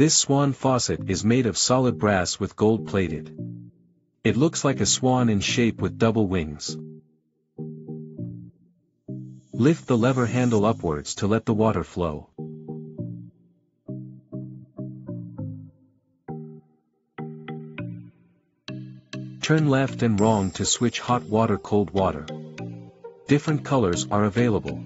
This swan faucet is made of solid brass with gold plated. It looks like a swan in shape with double wings. Lift the lever handle upwards to let the water flow. Turn left and wrong to switch hot water cold water. Different colors are available.